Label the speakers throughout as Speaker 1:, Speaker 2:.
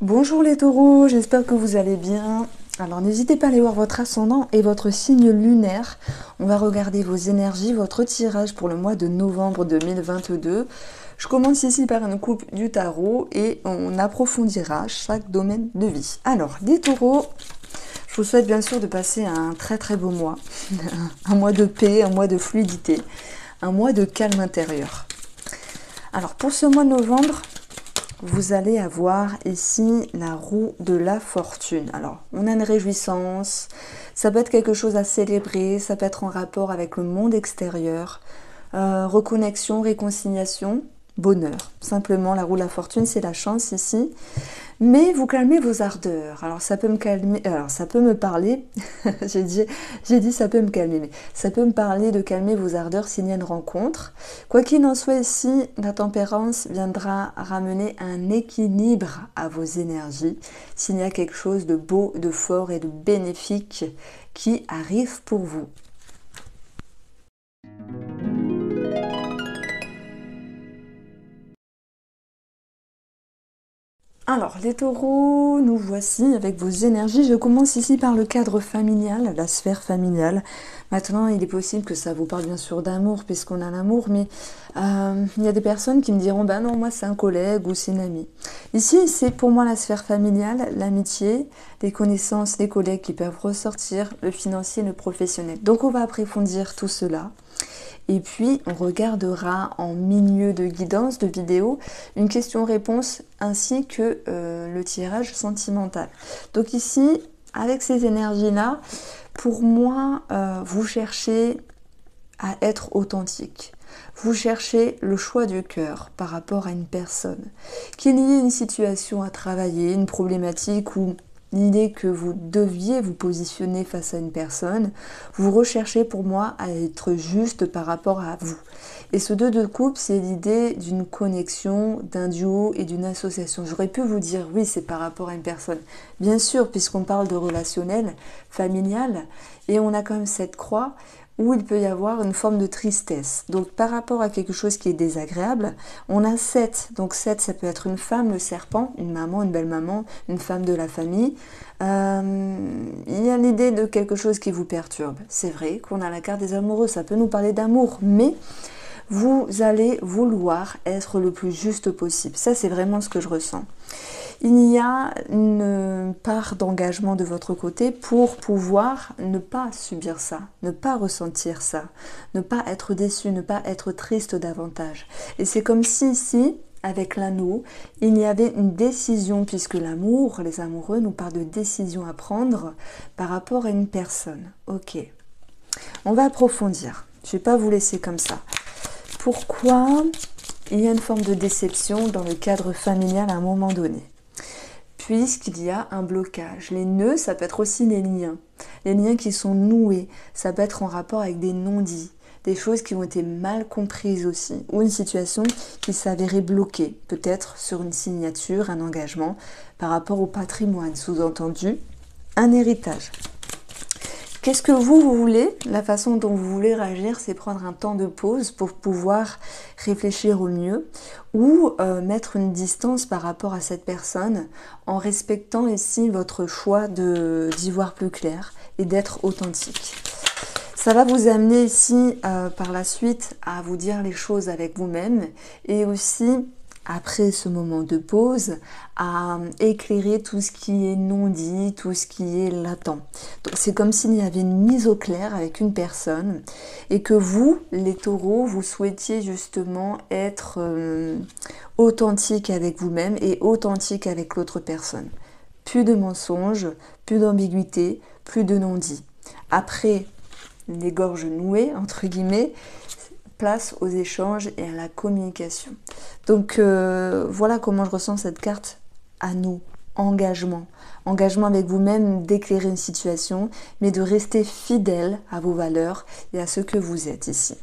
Speaker 1: Bonjour les taureaux, j'espère que vous allez bien. Alors n'hésitez pas à aller voir votre ascendant et votre signe lunaire. On va regarder vos énergies, votre tirage pour le mois de novembre 2022. Je commence ici par une coupe du tarot et on approfondira chaque domaine de vie. Alors, les taureaux, je vous souhaite bien sûr de passer un très très beau mois. un mois de paix, un mois de fluidité, un mois de calme intérieur. Alors pour ce mois de novembre, vous allez avoir ici la roue de la fortune. Alors, on a une réjouissance, ça peut être quelque chose à célébrer, ça peut être en rapport avec le monde extérieur, euh, reconnexion, réconciliation, bonheur. Simplement, la roue de la fortune, c'est la chance ici. Mais vous calmez vos ardeurs. Alors ça peut me calmer, alors ça peut me parler, j'ai dit, ça peut me calmer, mais ça peut me parler de calmer vos ardeurs s'il y a une rencontre. Quoi qu'il en soit ici, la tempérance viendra ramener un équilibre à vos énergies s'il y a quelque chose de beau, de fort et de bénéfique qui arrive pour vous. Alors, les taureaux, nous voici avec vos énergies. Je commence ici par le cadre familial, la sphère familiale. Maintenant, il est possible que ça vous parle bien sûr d'amour, puisqu'on a l'amour, mais euh, il y a des personnes qui me diront, ben non, moi c'est un collègue ou c'est une amie. Ici, c'est pour moi la sphère familiale, l'amitié, les connaissances, les collègues qui peuvent ressortir, le financier, le professionnel. Donc, on va approfondir tout cela. Et puis, on regardera en milieu de guidance de vidéo une question-réponse ainsi que euh, le tirage sentimental. Donc ici, avec ces énergies-là, pour moi, euh, vous cherchez à être authentique. Vous cherchez le choix du cœur par rapport à une personne. Qu'il y ait une situation à travailler, une problématique ou l'idée que vous deviez vous positionner face à une personne, vous recherchez pour moi à être juste par rapport à vous. Et ce deux de coupe, c'est l'idée d'une connexion, d'un duo et d'une association. J'aurais pu vous dire oui, c'est par rapport à une personne. Bien sûr, puisqu'on parle de relationnel, familial, et on a quand même cette croix, où il peut y avoir une forme de tristesse. Donc par rapport à quelque chose qui est désagréable, on a 7. Donc 7, ça peut être une femme, le serpent, une maman, une belle-maman, une femme de la famille. Euh, il y a l'idée de quelque chose qui vous perturbe. C'est vrai qu'on a la carte des amoureux, ça peut nous parler d'amour, mais vous allez vouloir être le plus juste possible. Ça, c'est vraiment ce que je ressens il y a une part d'engagement de votre côté pour pouvoir ne pas subir ça, ne pas ressentir ça, ne pas être déçu, ne pas être triste davantage. Et c'est comme si ici, avec l'anneau, il y avait une décision, puisque l'amour, les amoureux nous parlent de décision à prendre par rapport à une personne. Ok. On va approfondir. Je ne vais pas vous laisser comme ça. Pourquoi il y a une forme de déception dans le cadre familial à un moment donné? Puisqu'il y a un blocage. Les nœuds, ça peut être aussi les liens. Les liens qui sont noués, ça peut être en rapport avec des non-dits, des choses qui ont été mal comprises aussi, ou une situation qui s'avérait bloquée, peut-être sur une signature, un engagement, par rapport au patrimoine, sous-entendu, un héritage. Qu'est-ce que vous, voulez? La façon dont vous voulez réagir, c'est prendre un temps de pause pour pouvoir réfléchir au mieux ou euh, mettre une distance par rapport à cette personne en respectant ici votre choix d'y voir plus clair et d'être authentique. Ça va vous amener ici euh, par la suite à vous dire les choses avec vous-même et aussi après ce moment de pause, à éclairer tout ce qui est non dit, tout ce qui est latent. c'est comme s'il y avait une mise au clair avec une personne et que vous, les taureaux, vous souhaitiez justement être euh, authentique avec vous-même et authentique avec l'autre personne. Plus de mensonges, plus d'ambiguïté, plus de non-dit. Après les gorges nouées, entre guillemets, place aux échanges et à la communication. Donc euh, voilà comment je ressens cette carte à nous. Engagement. Engagement avec vous-même d'éclairer une situation, mais de rester fidèle à vos valeurs et à ce que vous êtes ici.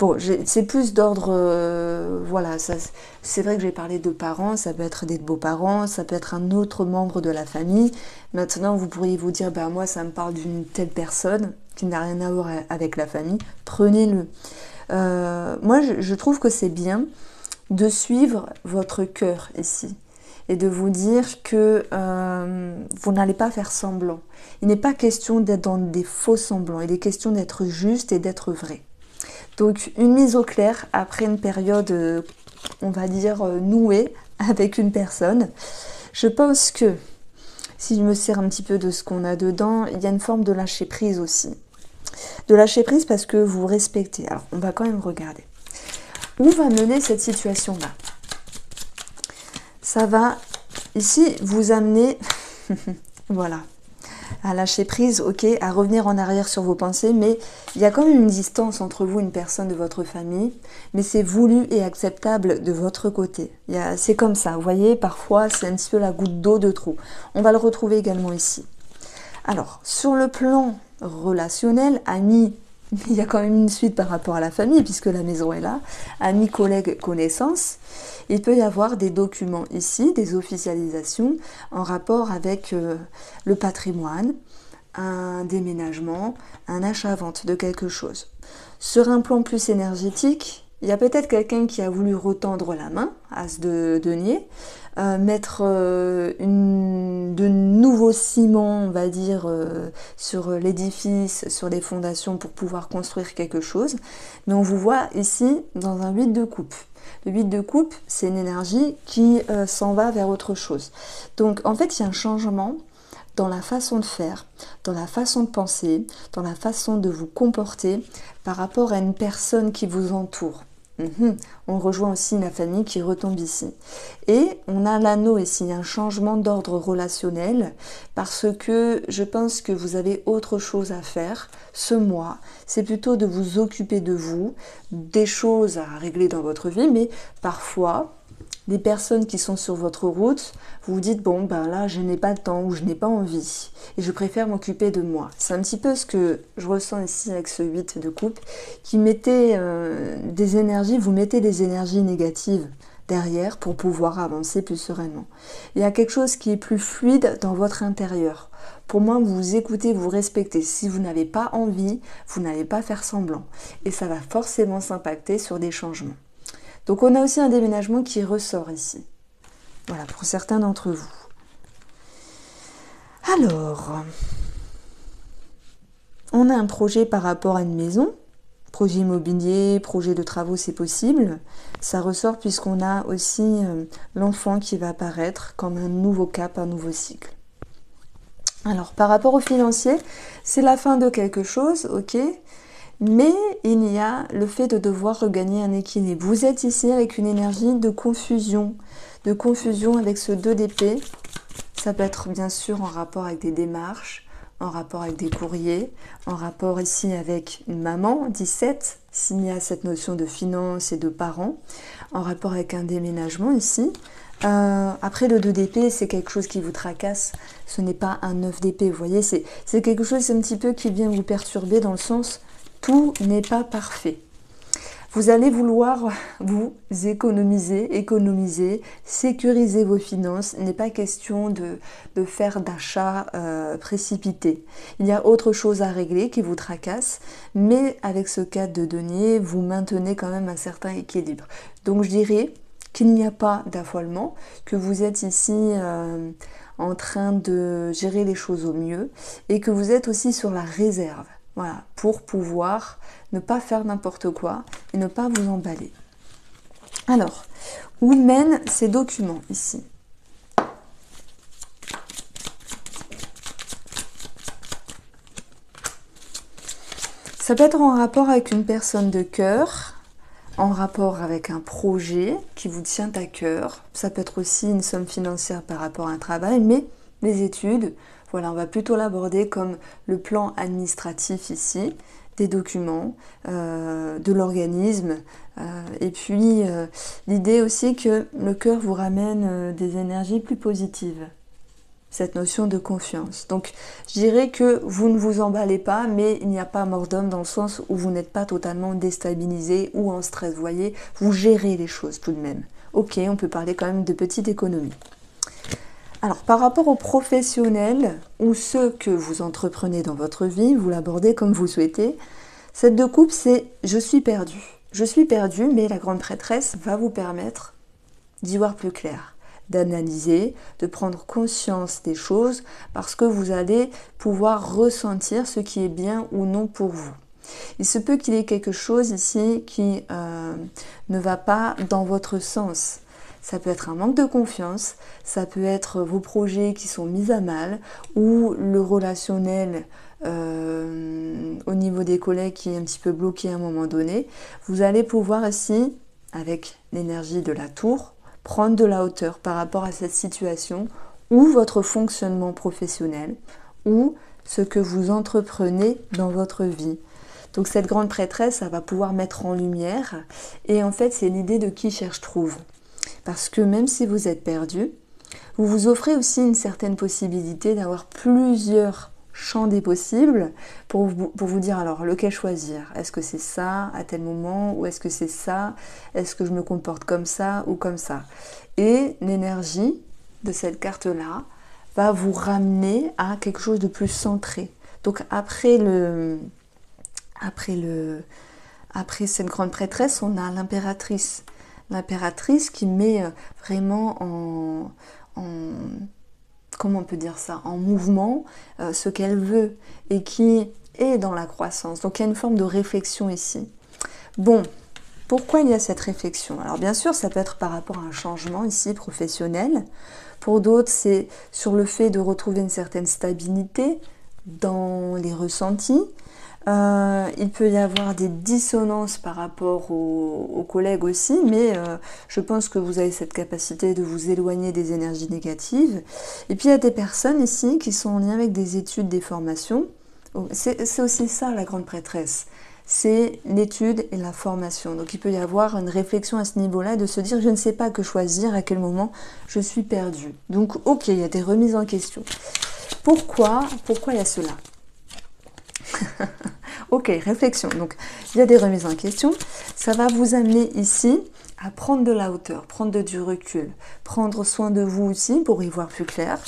Speaker 1: Bon, c'est plus d'ordre, euh, voilà, c'est vrai que j'ai parlé de parents, ça peut être des beaux-parents, ça peut être un autre membre de la famille. Maintenant, vous pourriez vous dire, ben moi, ça me parle d'une telle personne qui n'a rien à voir avec la famille. Prenez-le. Euh, moi, je, trouve que c'est bien de suivre votre cœur ici et de vous dire que euh, vous n'allez pas faire semblant. Il n'est pas question d'être dans des faux semblants, il est question d'être juste et d'être vrai. Donc une mise au clair après une période, euh, on va dire, nouée avec une personne. Je pense que si je me sers un petit peu de ce qu'on a dedans, il y a une forme de lâcher prise aussi. De lâcher prise parce que vous respectez. Alors on va quand même regarder. Où va mener cette situation-là? Ça va ici vous amener, voilà, à lâcher prise, ok, à revenir en arrière sur vos pensées, mais il y a quand même une distance entre vous et une personne de votre famille, mais c'est voulu et acceptable de votre côté. C'est comme ça, vous voyez, parfois c'est un petit peu la goutte d'eau de trop. On va le retrouver également ici. Alors, sur le plan relationnel, ami, il y a quand même une suite par rapport à la famille, puisque la maison est là, amis, collègues, connaissances. Il peut y avoir des documents ici, des officialisations en rapport avec euh, le patrimoine, un déménagement, un achat-vente de quelque chose. Sur un plan plus énergétique, il y a peut-être quelqu'un qui a voulu retendre la main, as de denier, euh, mettre euh, de ciments, on va dire, euh, sur l'édifice, sur les fondations pour pouvoir construire quelque chose. Mais on vous voit ici dans un 8 de coupe. Le 8 de coupe, c'est une énergie qui s'en va vers autre chose. Donc en fait, il y a un changement dans la façon de faire, dans la façon de penser, dans la façon de vous comporter par rapport à une personne qui vous entoure. Mhm. On rejoint aussi la famille qui retombe ici. Et on a l'anneau ici, un changement d'ordre relationnel, parce que je pense que vous avez autre chose à faire ce mois. C'est plutôt de vous occuper de vous, des choses à régler dans votre vie, mais parfois, des personnes qui sont sur votre route, vous vous dites bon ben là je n'ai pas le temps ou je n'ai pas envie et je préfère m'occuper de moi. C'est un petit peu ce que je ressens ici avec ce 8 de coupe qui mettait euh, des énergies, vous mettez des énergies négatives derrière pour pouvoir avancer plus sereinement. Il y a quelque chose qui est plus fluide dans votre intérieur. Pour moi, vous écoutez, vous respectez. Si vous n'avez pas envie, vous n'allez pas faire semblant. Et ça va forcément s'impacter sur des changements. Donc on a aussi un déménagement qui ressort ici. Voilà, pour certains d'entre vous. Alors, on a un projet par rapport à une maison. Projet immobilier, projet de travaux, c'est possible. Ça ressort puisqu'on a aussi euh, l'enfant qui va apparaître comme un nouveau cap, un nouveau cycle. Alors, par rapport au financier, c'est la fin de quelque chose, ok mais il y a le fait de devoir regagner un équilibre. Vous êtes ici avec une énergie de confusion, de confusion avec ce 2 d'épée. Ça peut être bien sûr en rapport avec des démarches, en rapport avec des courriers, en rapport ici avec une maman, 17, s'il y a cette notion de finance et de parents, en rapport avec un déménagement ici. Euh, après le 2 d'épée, c'est quelque chose qui vous tracasse, ce n'est pas un 9 d'épée, vous voyez, c'est quelque chose un petit peu qui vient vous perturber dans le sens tout n'est pas parfait. Vous allez vouloir vous économiser, économiser, sécuriser vos finances. Il n'est pas question de, faire d'achat euh, précipité. Il y a autre chose à régler qui vous tracasse, mais avec ce cadre de denier, vous maintenez quand même un certain équilibre. Donc je dirais qu'il n'y a pas d'affolement, que vous êtes ici euh, en train de gérer les choses au mieux et que vous êtes aussi sur la réserve. Voilà, pour pouvoir ne pas faire n'importe quoi et ne pas vous emballer. Alors, où mènent ces documents ici? Ça peut être en rapport avec une personne de cœur, en rapport avec un projet qui vous tient à cœur. Ça peut être aussi une somme financière par rapport à un travail, mais les études, voilà, on va plutôt l'aborder comme le plan administratif ici, des documents, euh, de l'organisme. Euh, et puis euh, l'idée aussi que le cœur vous ramène des énergies plus positives. Cette notion de confiance. Donc je dirais que vous ne vous emballez pas, mais il n'y a pas mort d'homme dans le sens où vous n'êtes pas totalement déstabilisé ou en stress. Vous voyez, vous gérez les choses tout de même. Ok, on peut parler quand même de petite économie. Alors, par rapport aux professionnels ou ceux que vous entreprenez dans votre vie, vous l'abordez comme vous souhaitez. Cette de coupe, c'est je suis perdu. Je suis perdu, mais la grande prêtresse va vous permettre d'y voir plus clair, d'analyser, de prendre conscience des choses, parce que vous allez pouvoir ressentir ce qui est bien ou non pour vous. Il se peut qu'il y ait quelque chose ici qui euh, ne va pas dans votre sens. Ça peut être un manque de confiance, ça peut être vos projets qui sont mis à mal ou le relationnel euh, au niveau des collègues qui est un petit peu bloqué à un moment donné. Vous allez pouvoir ici, avec l'énergie de la tour, prendre de la hauteur par rapport à cette situation ou votre fonctionnement professionnel ou ce que vous entreprenez dans votre vie. Donc cette grande prêtresse, ça va pouvoir mettre en lumière. Et en fait, c'est l'idée de qui cherche trouve. Parce que même si vous êtes perdu, vous vous offrez aussi une certaine possibilité d'avoir plusieurs champs des possibles pour vous, dire alors lequel choisir? Est-ce que c'est ça à tel moment? Ou est-ce que c'est ça? Est-ce que je me comporte comme ça ou comme ça? Et l'énergie de cette carte-là va vous ramener à quelque chose de plus centré. Donc après cette grande prêtresse, on a l'impératrice l'impératrice qui met euh, vraiment en, comment on peut dire ça, en mouvement euh, ce qu'elle veut et qui est dans la croissance. Donc il y a une forme de réflexion ici. Bon, pourquoi il y a cette réflexion? Alors bien sûr, ça peut être par rapport à un changement ici professionnel. Pour d'autres, c'est sur le fait de retrouver une certaine stabilité dans les ressentis, euh, il peut y avoir des dissonances par rapport aux, collègues aussi, mais euh, je pense que vous avez cette capacité de vous éloigner des énergies négatives. Et puis il y a des personnes ici qui sont en lien avec des études, des formations. Oh, c'est aussi ça la grande prêtresse. C'est l'étude et la formation. Donc il peut y avoir une réflexion à ce niveau-là de se dire je ne sais pas que choisir, à quel moment je suis perdu. Donc ok, il y a des remises en question. Pourquoi Pourquoi il y a cela? ok, réflexion. Donc, il y a des remises en question. Ça va vous amener ici à prendre de la hauteur, prendre du recul, prendre soin de vous aussi pour y voir plus clair.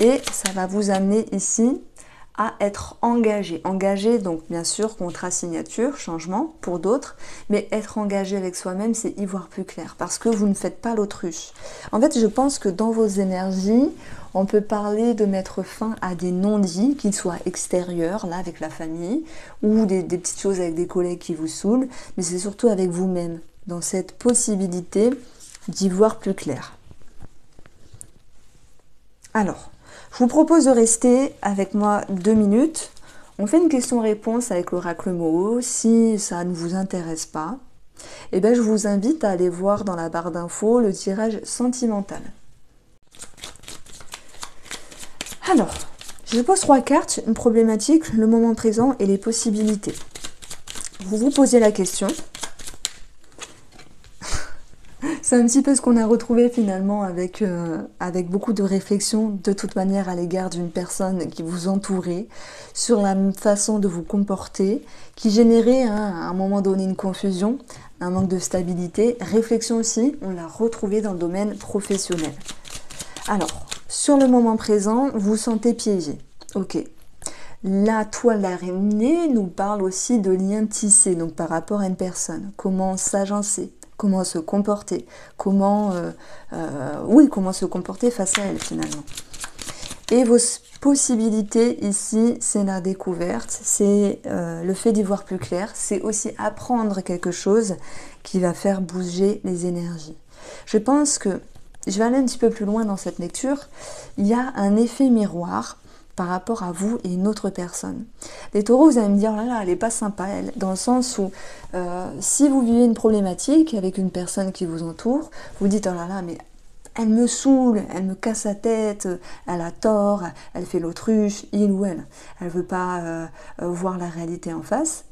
Speaker 1: Et ça va vous amener ici à être engagé. Engagé, donc bien sûr, contrat signature, changement pour d'autres, mais être engagé avec soi-même, c'est y voir plus clair, parce que vous ne faites pas l'autruche. En fait, je pense que dans vos énergies, on peut parler de mettre fin à des non-dits, qu'ils soient extérieurs, là, avec la famille, ou des, petites choses avec des collègues qui vous saoulent, mais c'est surtout avec vous-même, dans cette possibilité d'y voir plus clair. Alors, je vous propose de rester avec moi deux minutes. On fait une question-réponse avec l'oracle Moho. Si ça ne vous intéresse pas, eh bien, je vous invite à aller voir dans la barre d'infos le tirage sentimental. Alors, je pose trois cartes, une problématique, le moment présent et les possibilités. Vous vous posez la question, c'est un petit peu ce qu'on a retrouvé finalement avec, euh, avec beaucoup de réflexion de toute manière à l'égard d'une personne qui vous entourait, sur la façon de vous comporter, qui générait hein, à un moment donné une confusion, un manque de stabilité. Réflexion aussi, on l'a retrouvé dans le domaine professionnel. Alors, sur le moment présent, vous sentez piégé. Ok. La toile d'araignée nous parle aussi de liens tissés, donc par rapport à une personne. Comment s'agencer comment se comporter, comment, euh, euh, oui, comment se comporter face à elle finalement. Et vos possibilités ici, c'est la découverte, c'est euh, le fait d'y voir plus clair, c'est aussi apprendre quelque chose qui va faire bouger les énergies. Je pense que, je vais aller un petit peu plus loin dans cette lecture, il y a un effet miroir par rapport à vous et une autre personne. Les taureaux, vous allez me dire, oh là là, elle n'est pas sympa, dans le sens où euh, si vous vivez une problématique avec une personne qui vous entoure, vous dites, oh là là, mais elle me saoule, elle me casse la tête, elle a tort, elle fait l'autruche, il ou elle. Elle ne veut pas euh, euh, voir la réalité en face.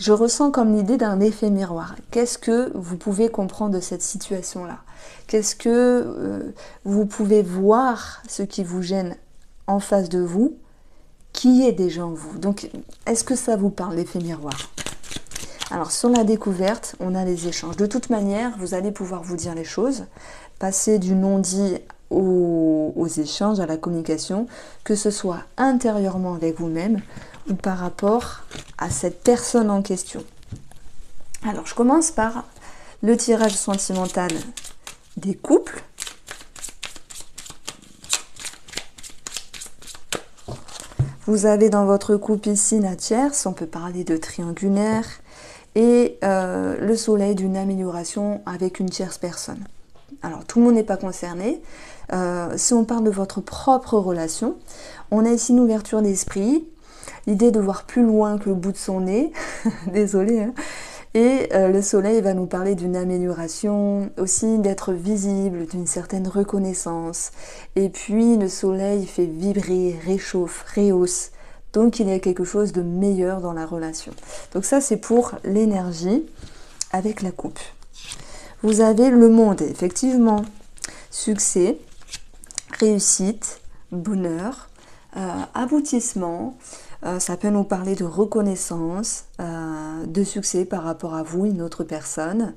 Speaker 1: Je ressens comme l'idée d'un effet miroir. Qu'est-ce que vous pouvez comprendre de cette situation-là? Qu'est-ce que vous pouvez voir ce qui vous gêne en face de vous qui est déjà en vous? Donc, est-ce que ça vous parle, l'effet miroir? Alors, sur la découverte, on a les échanges. De toute manière, vous allez pouvoir vous dire les choses, passer du non-dit aux, aux, échanges, à la communication, que ce soit intérieurement avec vous-même par rapport à cette personne en question. Alors, je commence par le tirage sentimental des couples. Vous avez dans votre coupe ici la tierce, on peut parler de triangulaire, et euh, le soleil d'une amélioration avec une tierce personne. Alors tout le monde n'est pas concerné. Euh, si on parle de votre propre relation, on a ici une ouverture d'esprit l'idée de voir plus loin que le bout de son nez, désolé, hein. et euh, le soleil va nous parler d'une amélioration, aussi d'être visible, d'une certaine reconnaissance. Et puis le soleil fait vibrer, réchauffe, rehausse. Donc il y a quelque chose de meilleur dans la relation. Donc ça c'est pour l'énergie avec la coupe. Vous avez le monde, effectivement. Succès, réussite, bonheur, euh, aboutissement. Euh, ça peut nous parler de reconnaissance, euh, de succès par rapport à vous, une autre personne.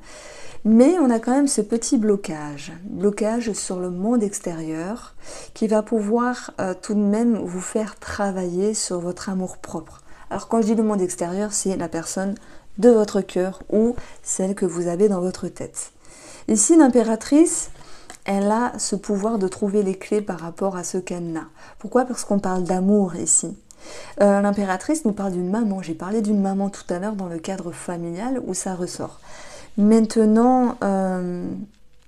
Speaker 1: Mais on a quand même ce petit blocage, blocage sur le monde extérieur qui va pouvoir tout de même vous faire travailler sur votre amour propre. Alors quand je dis le monde extérieur, c'est la personne de votre cœur ou celle que vous avez dans votre tête. Ici, l'impératrice, elle a ce pouvoir de trouver les clés par rapport à ce qu'elle a. Pourquoi? Parce qu'on parle d'amour ici. Euh, l'impératrice nous parle d'une maman. J'ai parlé d'une maman tout à l'heure dans le cadre familial où ça ressort. Maintenant, euh,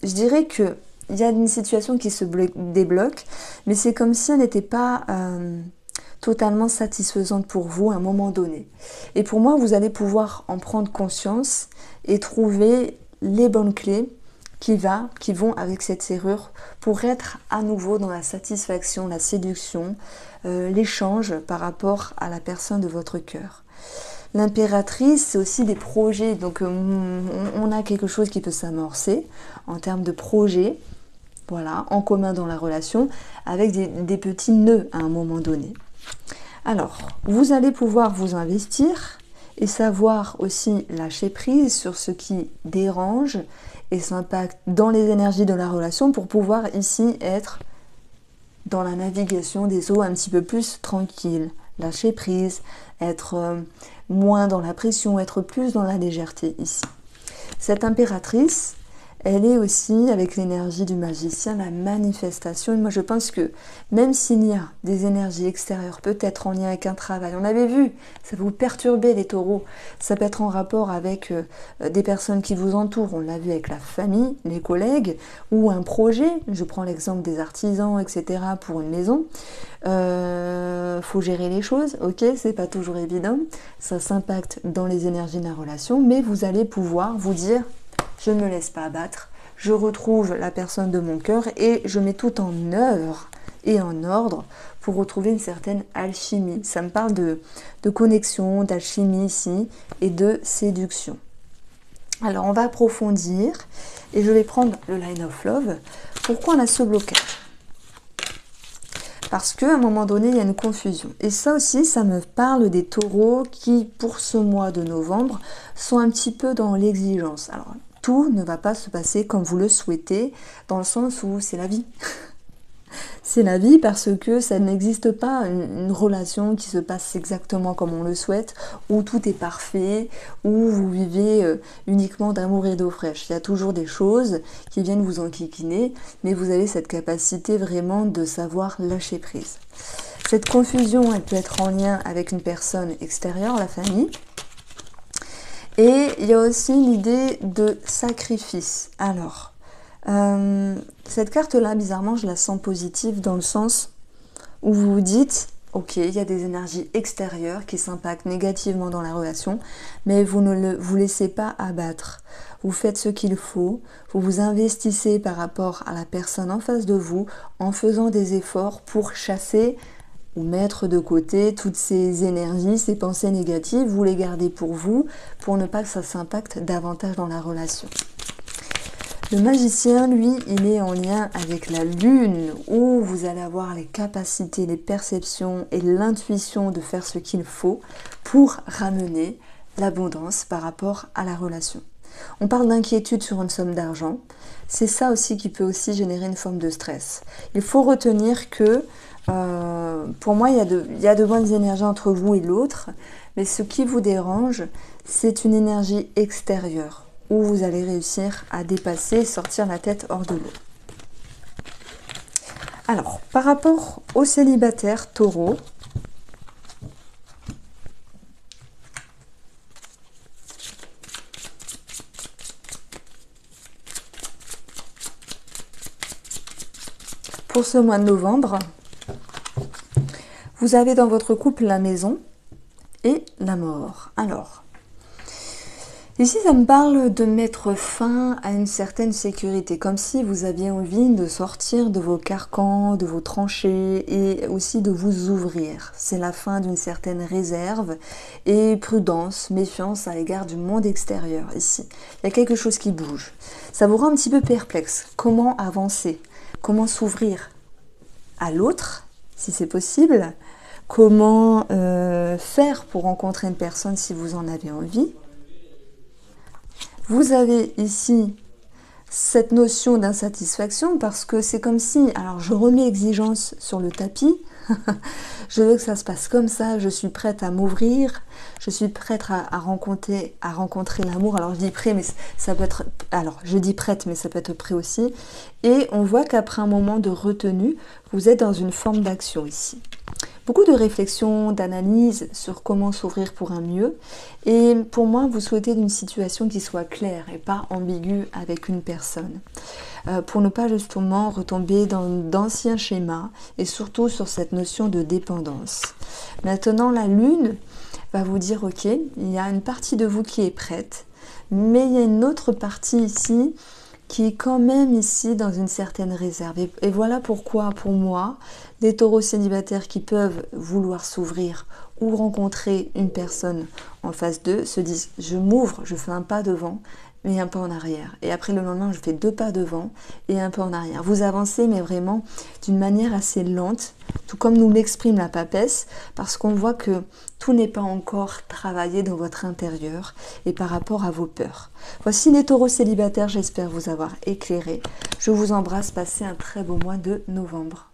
Speaker 1: je dirais que il y a une situation qui se débloque, mais c'est comme si elle n'était pas euh, totalement satisfaisante pour vous à un moment donné. Et pour moi, vous allez pouvoir en prendre conscience et trouver les bonnes clés qui, va, qui vont avec cette serrure pour être à nouveau dans la satisfaction, la séduction, euh, l'échange par rapport à la personne de votre cœur. L'impératrice, c'est aussi des projets. Donc, euh, on a quelque chose qui peut s'amorcer en termes de projets, voilà, en commun dans la relation, avec des, des petits nœuds à un moment donné. Alors, vous allez pouvoir vous investir et savoir aussi lâcher prise sur ce qui dérange et s'impacte dans les énergies de la relation pour pouvoir ici être dans la navigation des eaux un petit peu plus tranquille, lâcher prise, être euh, moins dans la pression, être plus dans la légèreté ici. Cette impératrice, elle est aussi avec l'énergie du magicien, la manifestation. Moi, je pense que même s'il y a des énergies extérieures, peut-être en lien avec un travail, on avait vu, ça vous perturber les taureaux. Ça peut être en rapport avec euh, des personnes qui vous entourent. On l'a vu avec la famille, les collègues, ou un projet. Je prends l'exemple des artisans, etc. pour une maison. Euh, faut gérer les choses, ok, c'est pas toujours évident. Ça s'impacte dans les énergies de la relation, mais vous allez pouvoir vous dire je ne me laisse pas abattre, je retrouve la personne de mon cœur et je mets tout en œuvre et en ordre pour retrouver une certaine alchimie. Ça me parle de, connexion, d'alchimie ici et de séduction. Alors on va approfondir et je vais prendre le line of love. Pourquoi on a ce blocage parce qu'à un moment donné, il y a une confusion. Et ça aussi, ça me parle des taureaux qui, pour ce mois de novembre, sont un petit peu dans l'exigence. Alors, tout ne va pas se passer comme vous le souhaitez, dans le sens où c'est la vie. c'est la vie parce que ça n'existe pas une, relation qui se passe exactement comme on le souhaite, où tout est parfait, où vous vivez euh, uniquement d'amour et d'eau fraîche. Il y a toujours des choses qui viennent vous enquiquiner, mais vous avez cette capacité vraiment de savoir lâcher prise. Cette confusion, elle peut être en lien avec une personne extérieure, la famille, et il y a aussi l'idée de sacrifice. Alors, euh, cette carte-là, bizarrement, je la sens positive dans le sens où vous vous dites, ok, il y a des énergies extérieures qui s'impactent négativement dans la relation, mais vous ne vous laissez pas abattre. Vous faites ce qu'il faut, vous vous investissez par rapport à la personne en face de vous en faisant des efforts pour chasser ou mettre de côté toutes ces énergies, ces pensées négatives, vous les gardez pour vous, pour ne pas que ça s'impacte davantage dans la relation. Le magicien, lui, il est en lien avec la lune, où vous allez avoir les capacités, les perceptions et l'intuition de faire ce qu'il faut pour ramener l'abondance par rapport à la relation. On parle d'inquiétude sur une somme d'argent. C'est ça aussi qui peut aussi générer une forme de stress. Il faut retenir que euh, pour moi, il y, a de, bonnes énergies entre vous et l'autre, mais ce qui vous dérange, c'est une énergie extérieure où vous allez réussir à dépasser, sortir la tête hors de l'eau. Alors, par rapport aux célibataires taureau, pour ce mois de novembre, vous avez dans votre couple la maison et la mort. Alors, Ici, ça me parle de mettre fin à une certaine sécurité, comme si vous aviez envie de sortir de vos carcans, de vos tranchées et aussi de vous ouvrir. C'est la fin d'une certaine réserve et prudence, méfiance à l'égard du monde extérieur ici. Il y a quelque chose qui bouge. Ça vous rend un petit peu perplexe. Comment avancer? Comment s'ouvrir à l'autre, si c'est possible Comment euh, faire pour rencontrer une personne si vous en avez envie vous avez ici cette notion d'insatisfaction parce que c'est comme si, alors je remets exigence sur le tapis, je veux que ça se passe comme ça, je suis prête à m'ouvrir, je suis prête à, rencontrer, l'amour. Alors je dis prêt, ça peut être, alors je dis prête, mais ça peut être prêt aussi. Et on voit qu'après un moment de retenue, vous êtes dans une forme d'action ici beaucoup de réflexion, d'analyse sur comment s'ouvrir pour un mieux. Et pour moi, vous souhaitez une situation qui soit claire et pas ambiguë avec une personne. Euh, pour ne pas justement retomber dans d'anciens schémas et surtout sur cette notion de dépendance. Maintenant, la lune va vous dire, ok, il y a une partie de vous qui est prête, mais il y a une autre partie ici qui est quand même ici dans une certaine réserve. Et, voilà pourquoi, pour moi, les taureaux célibataires qui peuvent vouloir s'ouvrir ou rencontrer une personne en face d'eux se disent je m'ouvre, je fais un pas devant, mais un peu en arrière. Et après le lendemain, je fais deux pas devant et un peu en arrière. Vous avancez, mais vraiment d'une manière assez lente, tout comme nous l'exprime la papesse, parce qu'on voit que tout n'est pas encore travaillé dans votre intérieur et par rapport à vos peurs. Voici les taureaux célibataires, j'espère vous avoir éclairé. Je vous embrasse, passez un très beau mois de novembre.